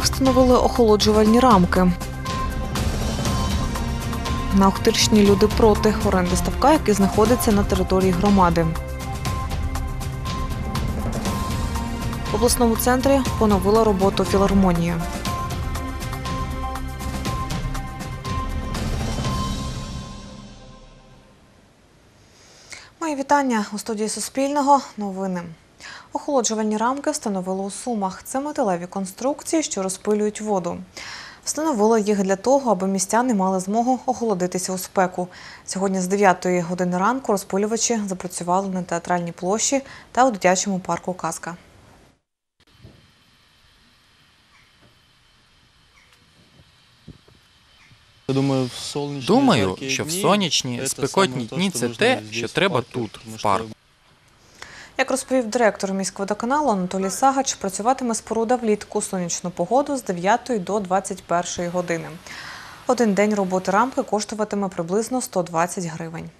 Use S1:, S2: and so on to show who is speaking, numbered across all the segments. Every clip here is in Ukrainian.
S1: Сумах встановили охолоджувальні рамки. На Охтирщині люди проти оренди ставка, який знаходиться на території громади. В обласному центрі поновила роботу філармонія. Мої вітання у студії Суспільного. Новини. Охолоджувальні рамки встановили у Сумах. Це металеві конструкції, що розпилюють воду. Встановили їх для того, аби містяни мали змогу охолодитися у спеку. Сьогодні з 9 години ранку розпилювачі запрацювали на театральній площі та у дитячому парку Казка.
S2: Думаю,
S3: що в сонячні, спекотні дні це те, що треба тут, в парку.
S1: Як розповів директор міськводоканалу Анатолій Сагач, працюватиме споруда влітку сонячну погоду з 9 до 21 години. Один день роботи рамки коштуватиме приблизно 120 гривень.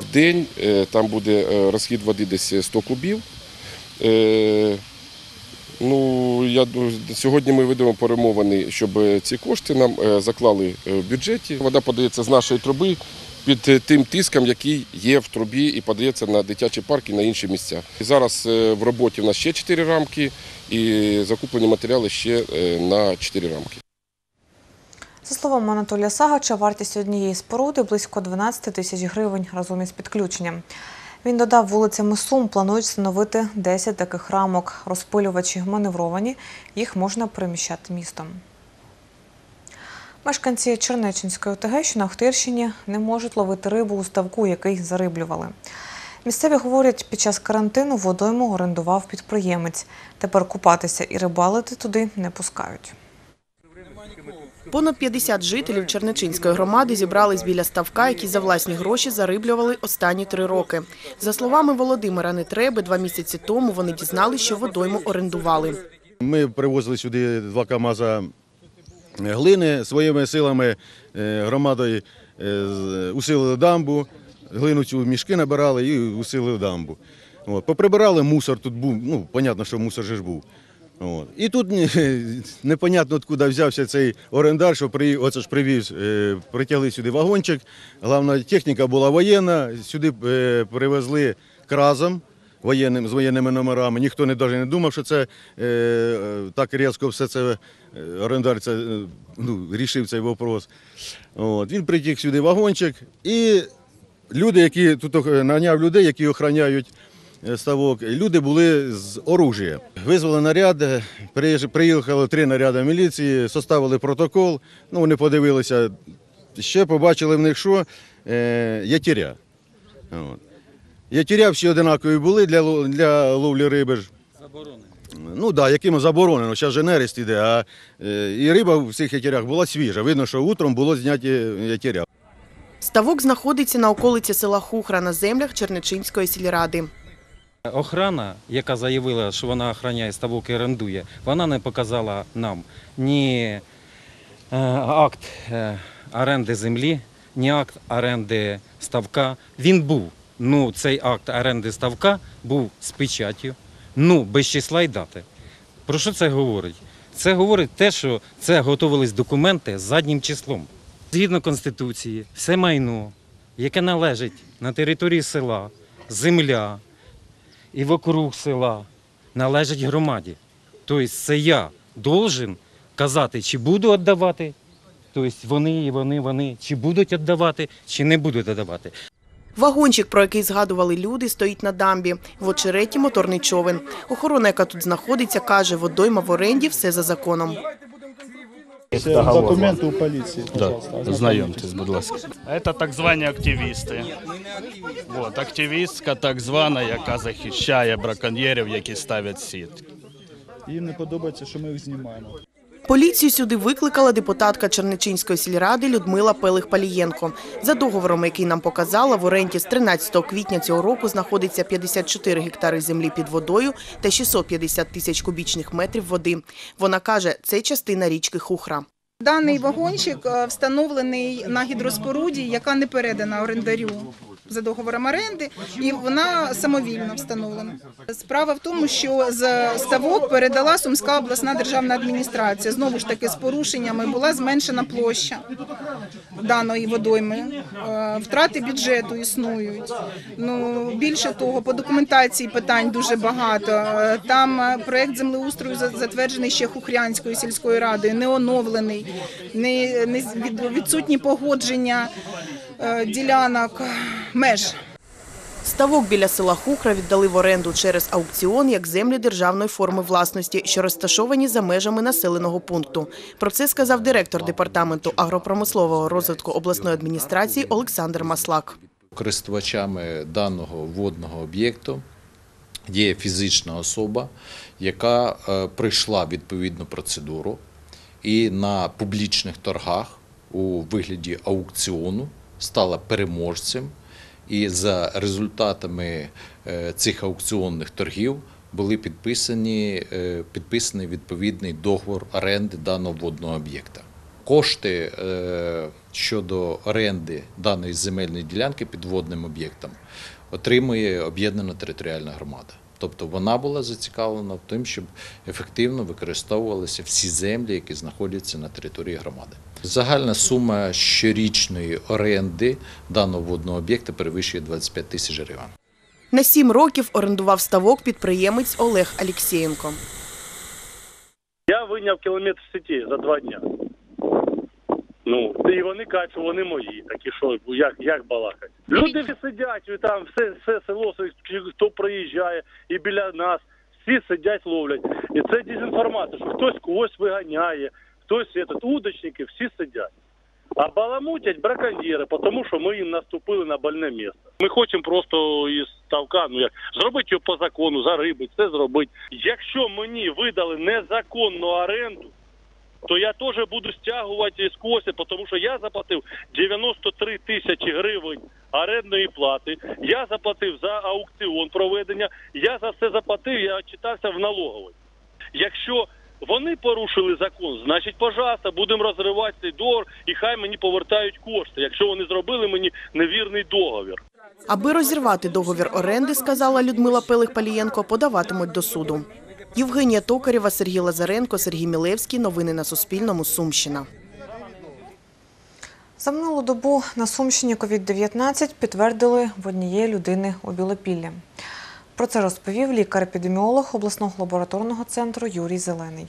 S4: В день е, там буде е, розхід води десь 100 кубів. Е, Ну, я сьогодні ми ведемо перемовини, щоб ці кошти нам заклали в бюджеті. Вода подається з нашої труби під е, тим тиском, який є в трубі і подається на дитячі парки на інші місця. І зараз е, в роботі в нас ще 4 рамки і закуплені матеріали ще е, на 4 рамки.
S1: За словами Анатолія Сагача, вартість однієї споруди близько 12 тисяч гривень разом із підключенням. Він додав, вулицями Сум планують встановити 10 таких рамок. Розпилювачі маневровані, їх можна переміщати містом. Мешканці Чернечинської ОТГ, що на Охтирщині, не можуть ловити рибу у ставку, який зариблювали. Місцеві говорять, під час карантину водойму орендував підприємець. Тепер купатися і рибалити туди не пускають.
S5: Понад 50 жителів Чернечинської громади зібрались біля ставка, які за власні гроші зариблювали останні три роки. За словами Володимира Нетреби, два місяці тому вони дізналися, що водойму орендували.
S6: Ми привозили сюди два КАМАЗа глини своїми силами е, громадою е, усилили дамбу, глину цю в мішки набирали і усилили дамбу. От. Поприбирали мусор, тут був, ну, понятно, що мусор же ж був. От. І тут непонятно, откуда взявся цей орендар, що при, оце ж привіз, е, притягли сюди вагончик. Головна техніка була воєнна, сюди привезли кразом воєнним, з воєнними номерами. Ніхто не, навіть не думав, що це е, е, так різко все це е, орендар це, е, ну, рішив цей вопрос. От. Він притік сюди вагончик і люди, які тут наняв людей, які охороняють ставок, люди були з оружія. Визвали наряд, приїхали три наряди міліції, составили протокол, ну, вони подивилися, ще побачили в них, що е, ятіря. От. Ятіря всі одинакові були для, для ловлі риби. ж. Ну так, да, яким заборонено. Зараз же нерест іде, а е, і риба в цих ятірях була свіжа. Видно, що утром було зняті ятіря.
S5: Ставок знаходиться на околиці села Хухра на землях Чернечинської сільради.
S7: Охрана, яка заявила, що вона охороняє ставок і орендує, вона не показала нам ні е, акт е, оренди землі, ні акт оренди ставка. Він був. Ну, цей акт оренди ставка був з печаттю, ну, без числа й дати. Про що це говорить? Це говорить те, що це готувались документи заднім числом. Згідно Конституції, все майно, яке належить на території села, земля, і вокруг села належить громаді. Тобто це я должен казати, чи буду віддавати, тобто вони, вони, вони, чи будуть віддавати, чи не будуть віддавати.
S5: Вагончик, про який згадували люди, стоїть на дамбі. В очереті моторний човен. Охорона, яка тут знаходиться, каже, водойма в оренді все за законом.
S2: Документи у поліції.
S8: Да, знайомтесь, будь ласка.
S9: Це так звані активісти. От, активістка так звана, яка захищає браконьєрів, які ставлять сітки.
S2: Їм не подобається, що ми їх знімаємо.
S5: Поліцію сюди викликала депутатка Чернечинської сільради Людмила Пелих-Палієнко. За договором, який нам показала, в оренді з 13 квітня цього року знаходиться 54 гектари землі під водою та 650 тисяч кубічних метрів води. Вона каже, це частина річки Хухра.
S10: Даний вагончик е, встановлений на гідроспоруді, яка не передана орендарю.
S3: За договором оренди, і вона самовільно встановлена. Справа в тому, що з ставок передала Сумська обласна державна адміністрація. Знову ж таки, з порушеннями була зменшена площа даної водойми. Е, Втрати бюджету існують. Ну більше того, по документації питань дуже багато. Е, Там е, проект землеустрою затверджений ще Хухрянською сільською радою, не оновлений, не, відсутні погодження ділянок меж.
S5: Ставок біля села Хухра віддали в оренду через аукціон як землі державної форми власності, що розташовані за межами населеного пункту. Про це сказав директор департаменту агропромислового розвитку обласної адміністрації Олександр Маслак.
S8: Користувачами даного водного об'єкту є фізична особа, яка е, пройшла відповідну процедуру і на публічних торгах у вигляді аукціону стала переможцем. І за результатами е, цих аукціонних торгів були підписані, е, підписаний відповідний договор оренди даного водного об'єкта. Кошти е, щодо оренди даної земельної ділянки під водним об'єктом отримує об'єднана територіальна громада. Тобто вона була зацікавлена в тому, щоб ефективно використовувалися всі землі, які знаходяться на території громади. Загальна сума щорічної оренди даного водного об'єкта перевищує 25 тисяч гривень.
S5: На сім років орендував ставок підприємець Олег Алєксєєнко.
S10: Я вийняв кілометр сеті за два дня. Ну, і вони кажуть, що вони мої. Так і що, як, як балакати? Люди всі сидять, і там все, все село, хто приїжджає, і біля нас, всі сидять, ловлять. І це дезінформація, що хтось когось виганяє, хтось этот, удочники, всі сидять. А баламутять браконьєри, тому що ми їм наступили на больне місце. Ми хочемо просто із ставка, ну як зробити його по закону, зарибити, все зробити. Якщо мені видали незаконну оренду, то я теж буду стягувати з коси, тому що я заплатив 93 тисячі гривень орендної плати. Я заплатив за аукціон проведення. Я за все заплатив, я читався в налоговій. Якщо вони порушили закон, значить, пожалуйста, будемо розривати цей договір і хай мені повертають кошти, якщо вони зробили мені невірний договір.
S5: Аби розірвати договір оренди, сказала Людмила Пелих-Палієнко, подаватимуть до суду. Євгенія Токарєва, Сергій Лазаренко, Сергій Мілевський. Новини на Суспільному. Сумщина.
S1: За минулу добу на Сумщині COVID-19 підтвердили в однієї людини у Білопіллі. Про це розповів лікар-епідеміолог обласного лабораторного центру Юрій Зелений.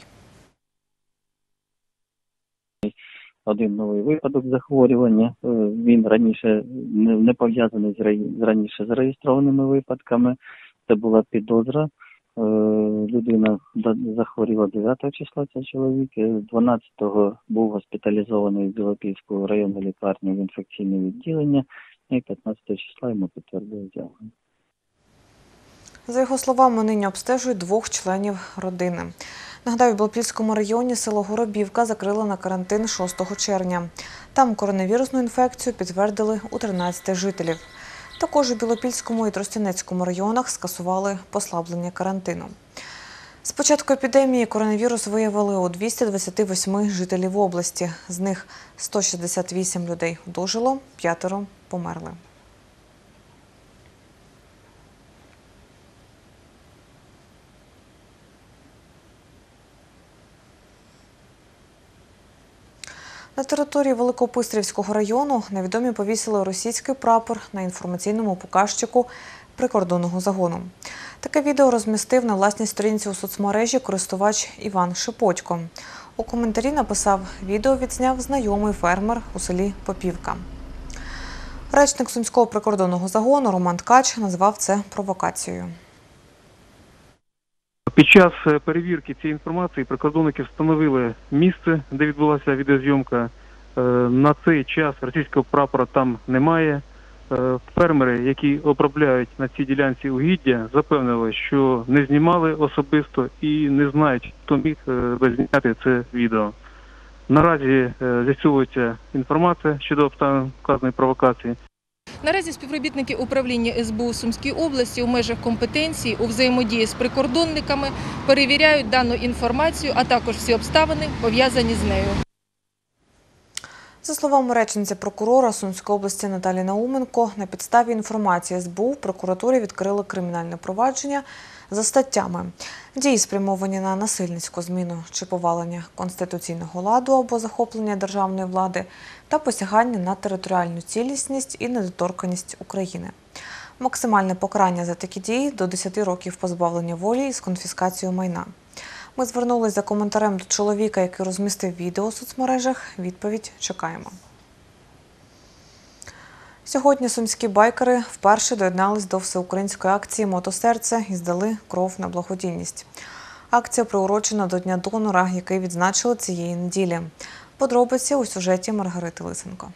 S11: один новий випадок захворювання. Е, Він раніше не не пов'язаний з раніше зареєстрованими випадками. Це була підозра. Е, Людина захворіла 9 числа, цей чоловік. Е, 12-го був госпіталізований в Білопільську районну лікарню в інфекційне відділення. І 15 числа йому підтвердили діагноз.
S1: За його словами, нині обстежують двох членів родини. Нагадаю, в Білопільському районі село Горобівка закрили на карантин 6 червня. Там коронавірусну інфекцію підтвердили у 13 жителів. Також у Білопільському і Тростянецькому районах скасували послаблення карантину. З початку епідемії коронавірус виявили у 228 жителів області. З них 168 людей одужало, п'ятеро померли. Території Великопистрівського району невідомі повісили російський прапор на інформаційному показчику прикордонного загону. Таке відео розмістив на власній сторінці у соцмережі користувач Іван Шипотько. У коментарі написав відео відзняв знайомий фермер у селі Попівка. Речник сумського прикордонного загону Роман Ткач назвав це провокацією.
S12: Під час е, перевірки цієї інформації прикордонники встановили місце, де відбулася відеозйомка. Е, На цей час російського прапора там немає. Е, Фермери, які обробляють на цій ділянці угіддя, запевнили, що не знімали особисто і не знають, хто міг зняти це відео. Наразі з'ясовується інформація щодо обставин вказаної провокації.
S13: Наразі співробітники управління СБУ Сумській області у межах компетенції у взаємодії з прикордонниками перевіряють дану інформацію, а також всі обставини пов'язані з нею.
S1: За словами речниці прокурора Сумської області Наталі Науменко, на підставі інформації СБУ в прокуратурі відкрили кримінальне провадження за статтями дії спрямовані на насильницьку зміну чи повалення конституційного ладу або захоплення державної влади та посягання на територіальну цілісність і недоторканість України. Максимальне покарання за такі дії до 10 років позбавлення волі з конфіскацією майна. Ми звернулися за коментарем до чоловіка, який розмістив відео у соцмережах. Відповідь чекаємо. Сьогодні сумські байкери вперше доєднались до всеукраїнської акції Мотосерце і здали кров на благодійність. Акція приурочена до Дня донора, який відзначили цієї неділі. Подробиці у сюжеті Маргарити Лисенко.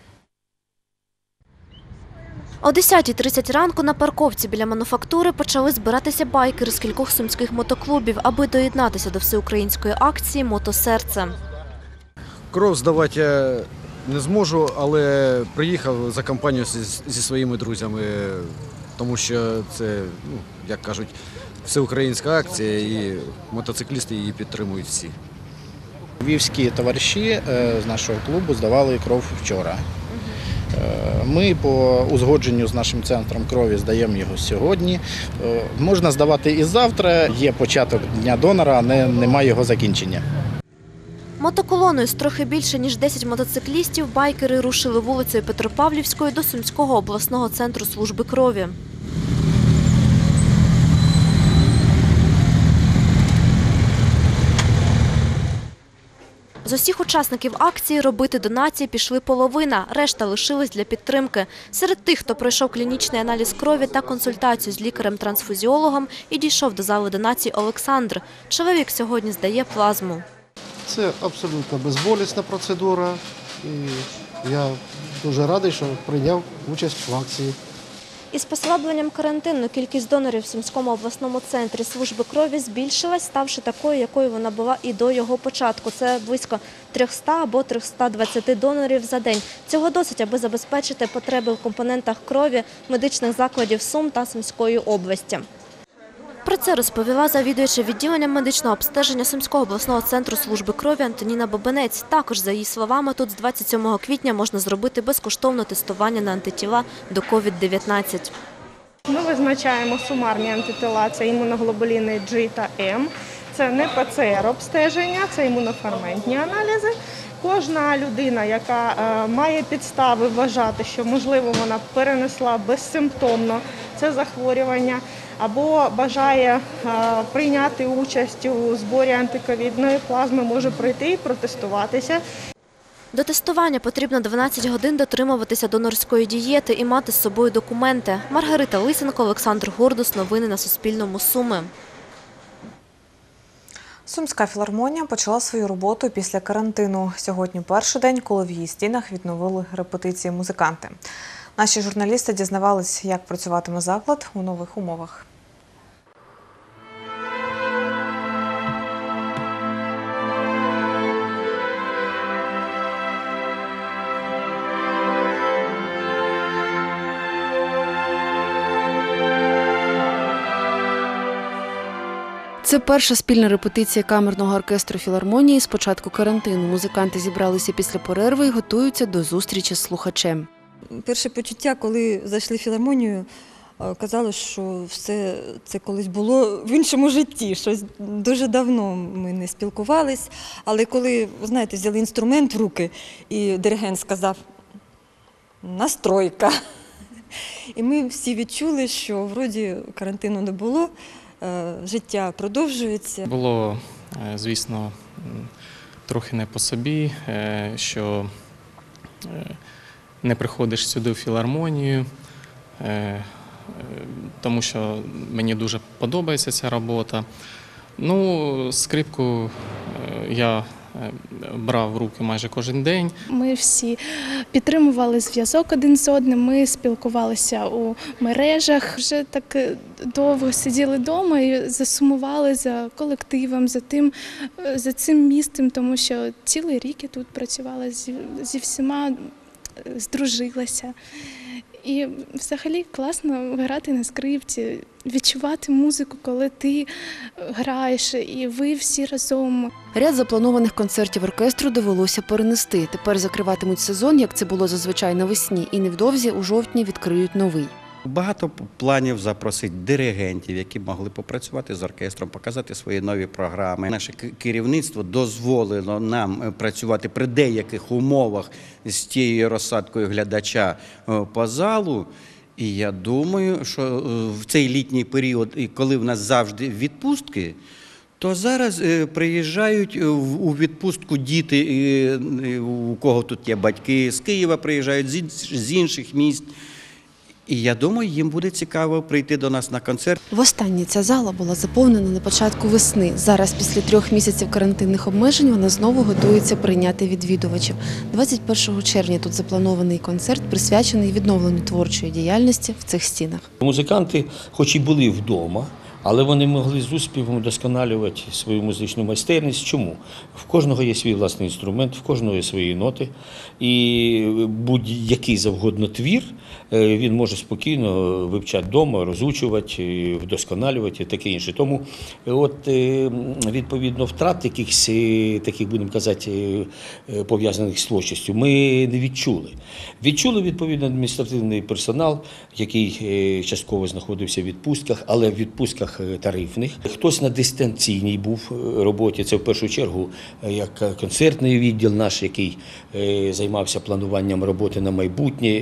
S14: О 10.30 ранку на парковці біля мануфактури почали збиратися байкери з кількох сумських мотоклубів, аби доєднатися до всеукраїнської акції Мотосерце.
S15: Кров здавати я не зможу, але приїхав за компанію зі, зі своїми друзями, тому що це, ну, як кажуть, всеукраїнська акція і мотоциклісти її підтримують всі.
S16: Львівські товариші е, з нашого клубу здавали кров вчора. Е, Ми по узгодженню з нашим центром крові здаємо його сьогодні. Е, Можна здавати і завтра. Є початок дня донора, але немає його закінчення.
S14: Мотоколоною з трохи більше ніж 10 мотоциклістів байкери рушили вулицею Петропавлівської до Сумського обласного центру служби крові. З усіх учасників акції робити донації пішли половина, решта лишилась для підтримки. Серед тих, хто пройшов клінічний аналіз крові та консультацію з лікарем-трансфузіологом і дійшов до зали донацій Олександр. Чоловік сьогодні здає плазму.
S17: Це абсолютно безболісна процедура, і я дуже радий, що прийняв участь в акції.
S14: Із послабленням карантину кількість донорів в Сумському обласному центрі служби крові збільшилась, ставши такою, якою вона була і до його початку. Це близько 300 або 320 донорів за день. Цього досить, аби забезпечити потреби в компонентах крові медичних закладів Сум та Сумської області. Про це розповіла завідуюча відділенням медичного обстеження Сумського обласного центру служби крові Антоніна Бабинець. Також, за її словами, тут з 27 квітня можна зробити безкоштовне тестування на антитіла до COVID-19.
S18: Ми визначаємо сумарні антитила, це імуноглобуліни G та M. Це не ПЦР-обстеження, це імуноферментні аналізи. Кожна людина, яка е, має підстави вважати, що можливо вона перенесла безсимптомно це захворювання, або бажає е, прийняти участь у зборі антиковідної плазми, може прийти і протестуватися.
S14: До тестування потрібно 12 годин дотримуватися донорської дієти і мати з собою документи. Маргарита Лисенко, Олександр Гордус. Новини на Суспільному. Суми.
S1: Сумська філармонія почала свою роботу після карантину. Сьогодні перший день, коли в її стінах відновили репетиції музиканти. Наші журналісти дізнавались, як працюватиме заклад у нових умовах.
S19: Це перша спільна репетиція камерного оркестру філармонії з початку карантину. Музиканти зібралися після перерви і готуються до зустрічі з слухачем.
S20: Перше почуття, коли зайшли в філармонію, е, казали, що все це колись було в іншому житті. Щось дуже давно ми не спілкувались. Але коли, знаєте, взяли інструмент в руки, і диригент сказав настройка. І ми всі відчули, що вроді карантину не було, життя продовжується.
S21: Було, е, звісно, трохи не по собі, е, що е, не приходиш сюди в філармонію, е, е, тому що мені дуже подобається ця робота. Ну, скрипку е, я е, брав в руки майже кожен день.
S22: Ми всі підтримували зв'язок один з одним. Ми спілкувалися у мережах. Вже так е, довго сиділи вдома і засумували за колективом, за тим, е, за цим містом, тому що цілий рік я тут працювала зі, зі всіма, е, здружилася. І взагалі класно грати на скрипці, відчувати музику, коли ти граєш, і ви всі разом.
S19: Ряд запланованих концертів оркестру довелося перенести. Тепер закриватимуть сезон, як це було зазвичай навесні, і невдовзі у жовтні відкриють новий.
S23: Багато планів запросити диригентів, які могли попрацювати з оркестром, показати свої нові програми. Наше керівництво дозволило нам е, працювати при деяких умовах з тією розсадкою глядача е, по залу. І я думаю, що е, в цей літній період, і коли в нас завжди відпустки, то зараз приїжджають у відпустку діти, у кого тут є батьки, з Києва приїжджають з інших міст. І я думаю, їм буде цікаво прийти до нас на концерт.
S19: Востаннє ця зала була заповнена на початку весни. Зараз, після трьох місяців карантинних обмежень, вона знову готується прийняти відвідувачів. 21 червня тут запланований концерт, присвячений відновленню творчої діяльності в цих стінах.
S24: Музиканти, хоч і були вдома, але вони могли з успіхом вдосконалювати свою музичну майстерність. Чому? В кожного є свій власний інструмент, в кожного є свої ноти, і будь-який завгодно твір е, він може спокійно вивчати вдома, розучувати, е, вдосконалювати і таке інше. Тому е, от відповідно втрат якихось таких, будемо казати, пов'язаних з творчістю, ми не відчули. Відчули відповідно адміністративний персонал, який частково знаходився в відпустках, але в відпустках е, тарифних. Хтось на дистанційній був е, роботі. Це в першу чергу е, як концертний відділ наш, який займався плануванням роботи на майбутнє.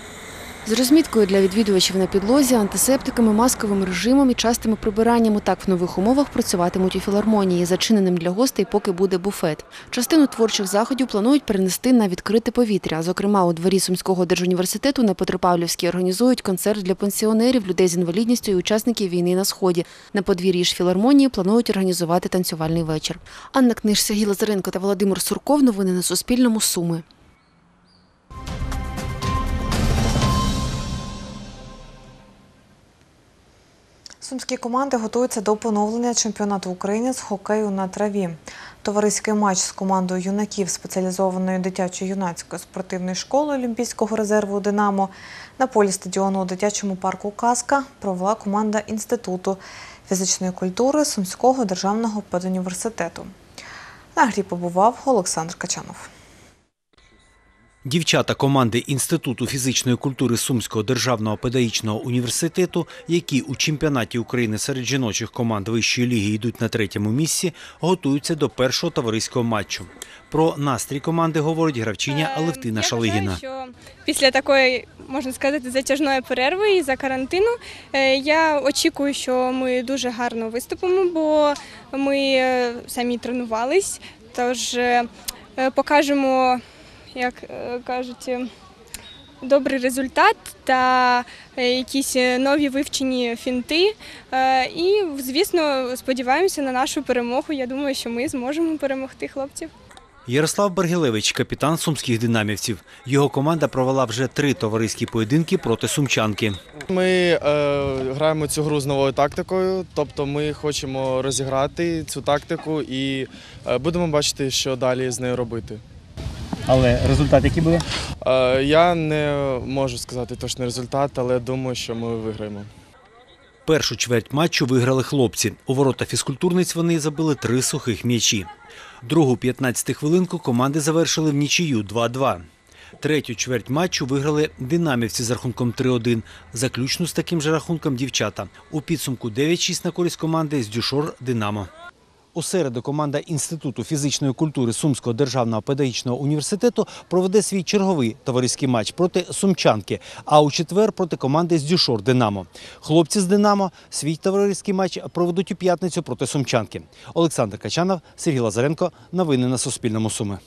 S19: З розміткою для відвідувачів на підлозі, антисептиками, масковим режимом і частими прибираннями так в нових умовах працюватимуть у філармонії, зачиненим для гостей, поки буде буфет. Частину творчих заходів планують перенести на відкрите повітря. Зокрема, у дворі Сумського держуніверситету на Петропавлівській організують концерт для пенсіонерів, людей з інвалідністю і учасників війни на сході. На подвір'ї ж філармонії планують організувати танцювальний вечір. Анна Книж, Сергій Лазаренко та Володимир Сурков. Новини на Суспільному. Суми.
S1: Сумські команди готуються до поновлення чемпіонату України з хокею на траві. Товариський матч з командою юнаків спеціалізованої дитячо-юнацької спортивної школи Олімпійського резерву Динамо на полі стадіону у дитячому парку Казка провела команда Інституту фізичної культури Сумського державного педуніверситету. На грі побував Олександр Качанов.
S25: Дівчата команди Інституту фізичної культури Сумського державного педагогічного університету, які у чемпіонаті України серед жіночих команд вищої ліги йдуть на третьому місці, готуються до першого товариського матчу. Про настрій команди говорить гравчиня Алевтина Шалигіна.
S26: що після такої, можна сказати, затяжної перерви і за карантину е, я очікую, що ми дуже гарно виступимо, бо ми е, самі тренувались. Тож е, е, покажемо, як е, кажуть, е, добрий результат та е, якісь нові вивчені фінти. І, звісно, сподіваємося на нашу перемогу. Я думаю, що ми зможемо перемогти хлопців.
S25: Ярослав Баргілевич, капітан сумських динамівців. Його команда провела вже три товариські поєдинки проти сумчанки.
S27: Ми е, граємо цю гру з новою тактикою, тобто ми хочемо розіграти цю тактику і е, будемо бачити, що далі з нею робити.
S28: Але результат який буде?
S27: Е, я не можу сказати точний результат, але думаю, що ми виграємо.
S25: Першу чверть матчу виграли хлопці. У ворота фізкультурниць вони забили три сухих м'ячі. Другу 15 хвилинку команди завершили в нічию 2-2. Третю чверть матчу виграли динамівці з рахунком 3-1. Заключну з таким же рахунком дівчата. У підсумку 9-6 на користь команди з Дюшор Динамо. У середу команда Інституту фізичної культури Сумського державного педагогічного університету проведе свій черговий товариський матч проти сумчанки, а у четвер проти команди з Дюшор Динамо. Хлопці з Динамо свій товариський матч проведуть у п'ятницю проти сумчанки. Олександр Качанов, Сергій Лазаренко. Новини на Суспільному. Суми.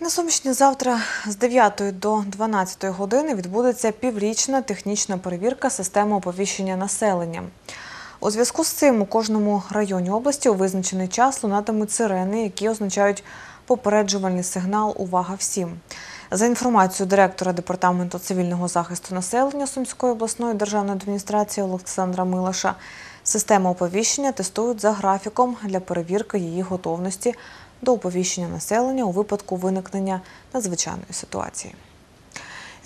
S1: На Сумщині завтра з 9 до 12 години відбудеться піврічна технічна перевірка системи оповіщення населення. У зв'язку з цим у кожному районі області у визначений час лунатимуть сирени, які означають попереджувальний сигнал Увага всім. За інформацією директора департаменту цивільного захисту населення Сумської обласної державної адміністрації Олександра Милаша, систему оповіщення тестують за графіком для перевірки її готовності до оповіщення населення у випадку виникнення надзвичайної ситуації.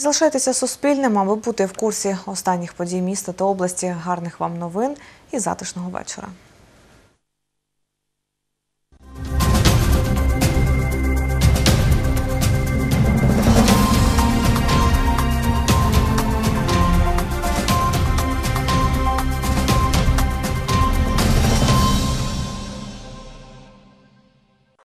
S1: Залишайтеся суспільним, аби бути в курсі останніх подій міста та області. Гарних вам новин і затишного вечора.